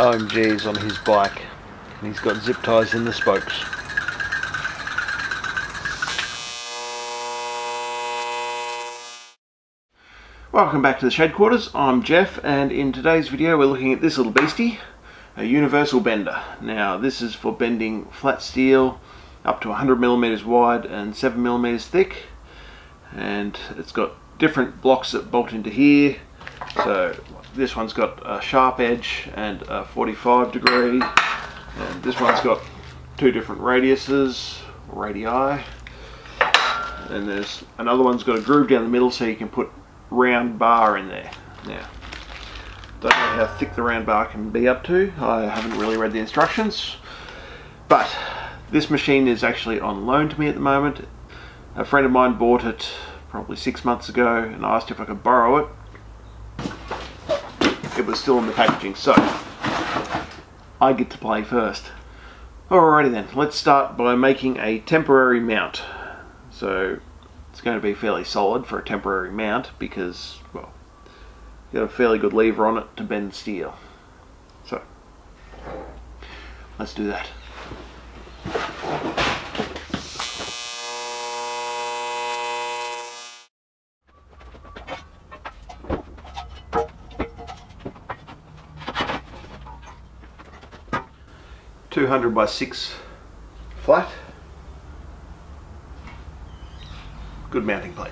OMGs on his bike. And he's got zip ties in the spokes. Welcome back to the Shed Quarters, I'm Jeff and in today's video we're looking at this little beastie, a universal bender. Now this is for bending flat steel up to 100 millimeters wide and 7 millimeters thick and it's got different blocks that bolt into here so this one's got a sharp edge and a 45 degree and this one's got two different radiuses radii and there's another one's got a groove down the middle so you can put round bar in there. Now, don't know how thick the round bar can be up to. I haven't really read the instructions. But this machine is actually on loan to me at the moment. A friend of mine bought it probably six months ago and I asked if I could borrow it. Was still in the packaging, so I get to play first. Alrighty then, let's start by making a temporary mount. So it's going to be fairly solid for a temporary mount because, well, you got a fairly good lever on it to bend steel. So, let's do that. Two hundred by six flat. good mounting plate.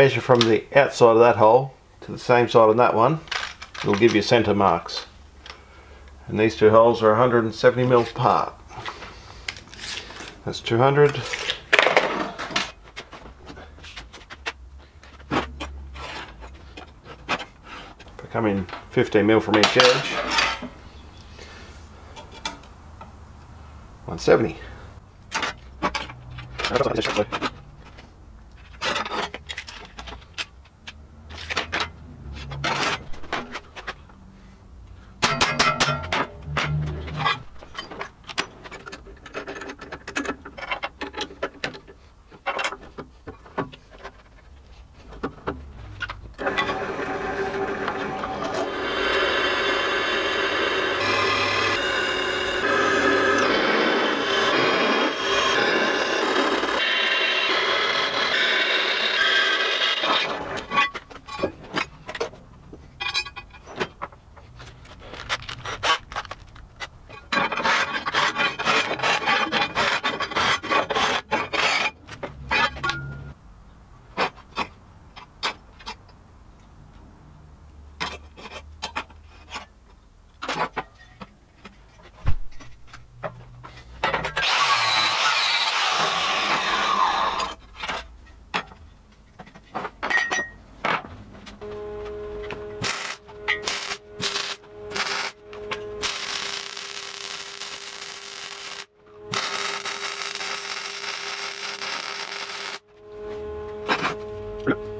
Measure from the outside of that hole to the same side on that one, it'll give you center marks. And these two holes are 170 mil apart. That's 200. If I come in 15 mil from each edge, 170. Blah.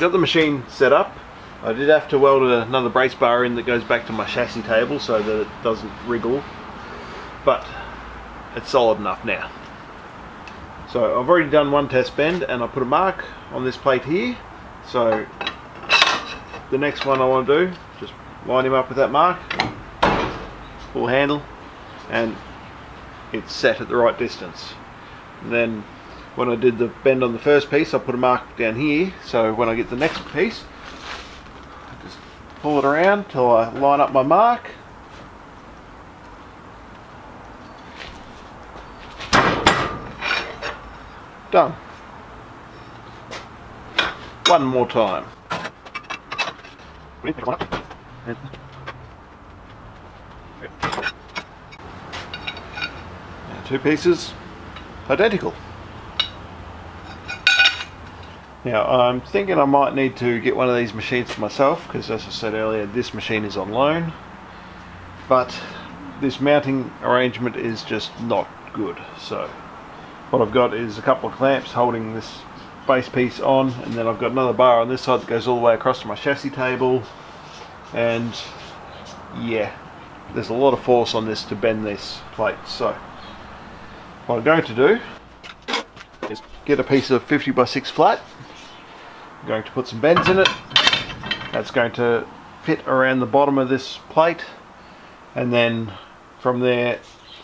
Got the machine set up. I did have to weld another brace bar in that goes back to my chassis table so that it doesn't wriggle. But it's solid enough now. So I've already done one test bend and I put a mark on this plate here. So the next one I want to do, just line him up with that mark, full handle, and it's set at the right distance. And then when I did the bend on the first piece I put a mark down here. So when I get the next piece I just pull it around till I line up my mark. Done. One more time. Two pieces identical now I'm thinking I might need to get one of these machines for myself because as I said earlier this machine is on loan but this mounting arrangement is just not good. So what I've got is a couple of clamps holding this base piece on and then I've got another bar on this side that goes all the way across to my chassis table and yeah there's a lot of force on this to bend this plate so what I'm going to do is get a piece of 50 by 6 flat Going to put some bends in it. That's going to fit around the bottom of this plate and then from there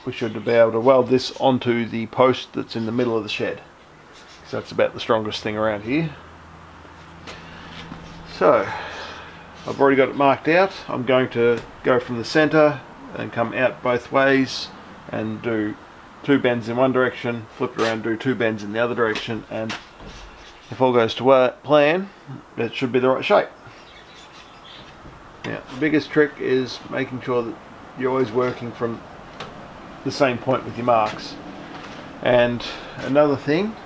we should be able to weld this onto the post that's in the middle of the shed. So that's about the strongest thing around here. So I've already got it marked out. I'm going to go from the center and come out both ways and do two bends in one direction, flip it around, do two bends in the other direction and if all goes to plan, it should be the right shape. Now, the biggest trick is making sure that you're always working from the same point with your marks. And another thing,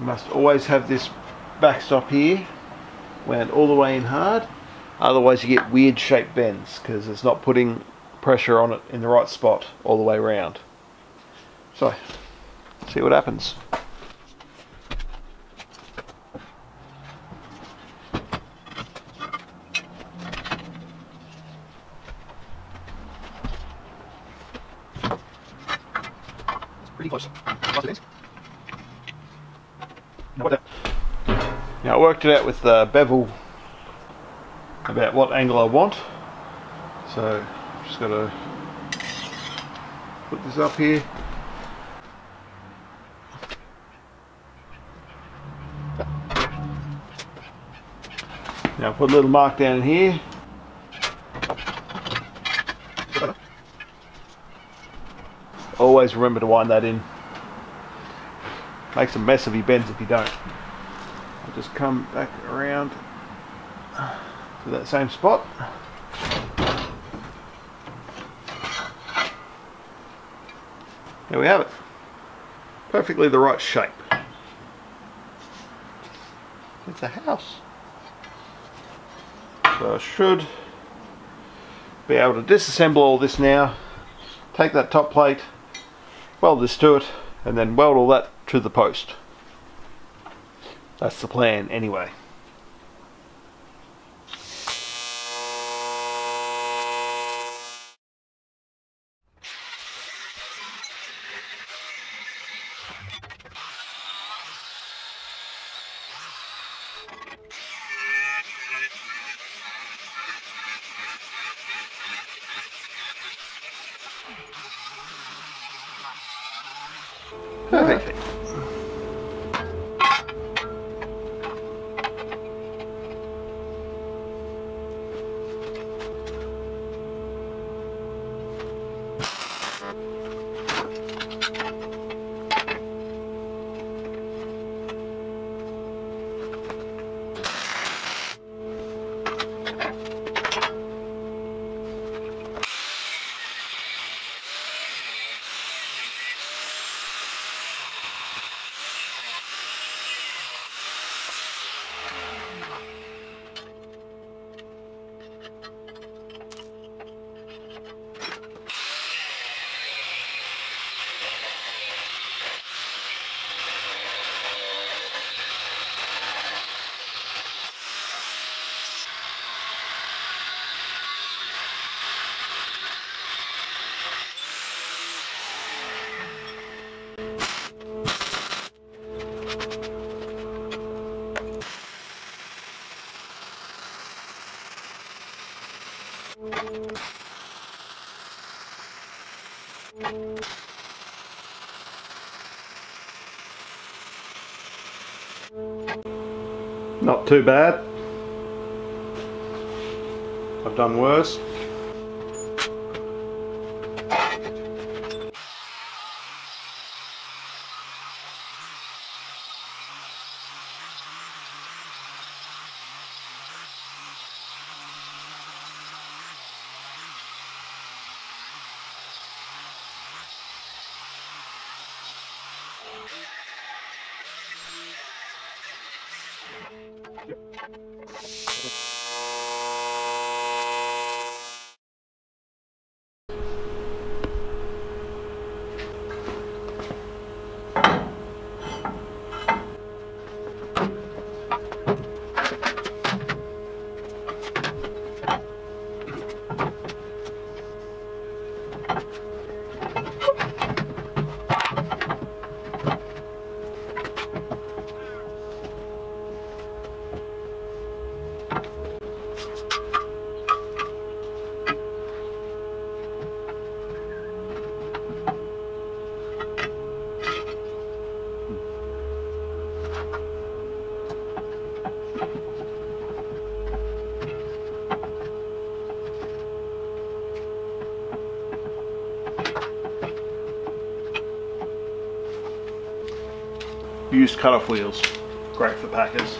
you must always have this backstop here wound all the way in hard. Otherwise you get weird shaped bends because it's not putting pressure on it in the right spot all the way around. So, see what happens. Now I worked it out with the bevel about what angle I want. So just got to put this up here. Now put a little mark down here always remember to wind that in. Makes a mess of your bends if you don't. I'll just come back around to that same spot. There we have it. Perfectly the right shape. It's a house. So I should be able to disassemble all this now, take that top plate, weld this to it and then weld all that to the post. That's the plan anyway. Not too bad. I've done worse. Used cut-off wheels. Great for packers.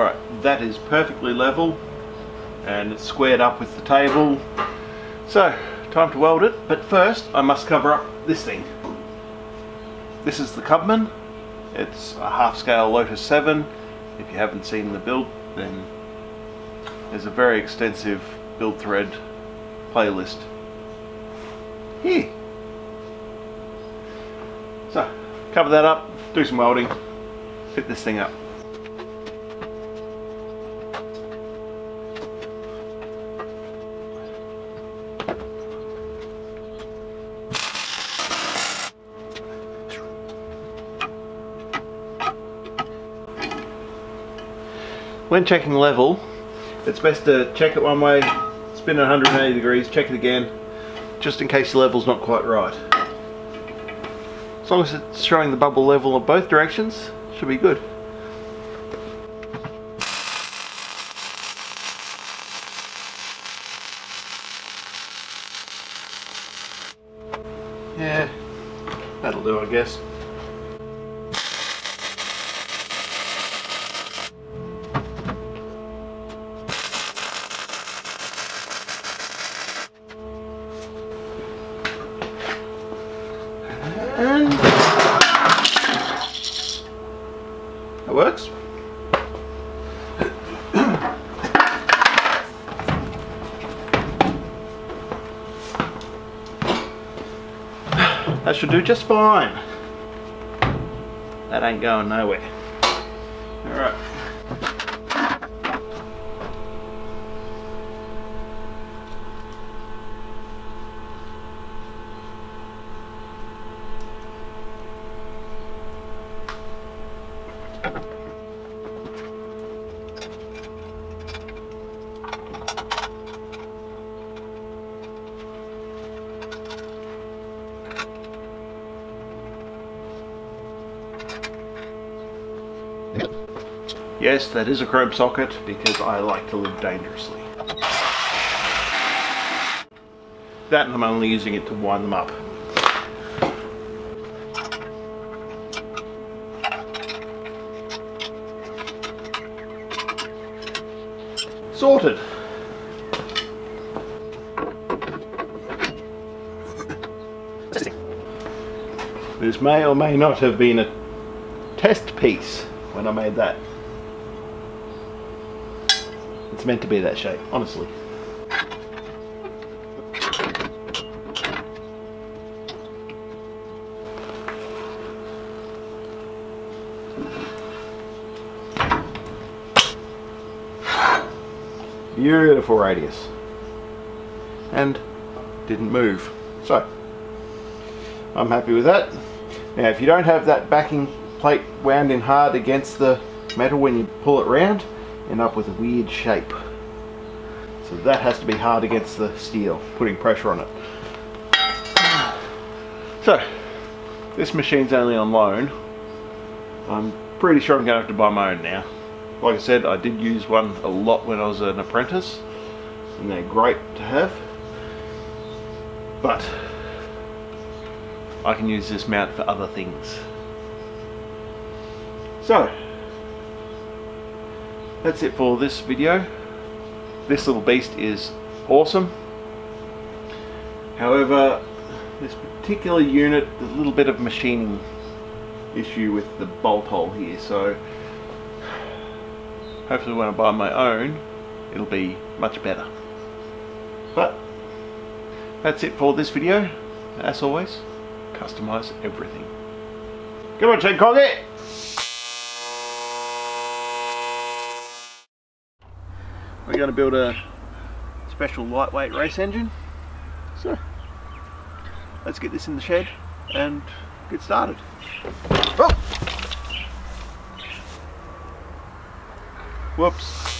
Alright, that is perfectly level and it's squared up with the table. So, time to weld it, but first I must cover up this thing. This is the Cubman. It's a half-scale Lotus 7. If you haven't seen the build, then there's a very extensive build thread playlist here. So, cover that up, do some welding, fit this thing up. When checking level, it's best to check it one way, spin it 180 degrees, check it again, just in case the level's not quite right. As long as it's showing the bubble level in both directions, should be good. Yeah, that'll do I guess. And that works. That should do just fine. That ain't going nowhere. Alright. Yes, that is a chrome socket because I like to live dangerously. That and I'm only using it to wind them up. Sorted. This may or may not have been a test piece when I made that. It's meant to be that shape, honestly. Beautiful radius. And didn't move. So, I'm happy with that. Now if you don't have that backing plate wound in hard against the metal when you pull it round, end up with a weird shape. So that has to be hard against the steel, putting pressure on it. So, this machine's only on loan. I'm pretty sure I'm going to have to buy my own now. Like I said, I did use one a lot when I was an apprentice, and they're great to have. But I can use this mount for other things. So, that's it for this video. This little beast is awesome. However, this particular unit, there's a little bit of machining issue with the bolt hole here, so hopefully when I buy my own, it'll be much better. But, that's it for this video. As always, customize everything. Come on, Shane Coggett! Going to build a special lightweight race engine. So, let's get this in the shed and get started. Oh! Whoops.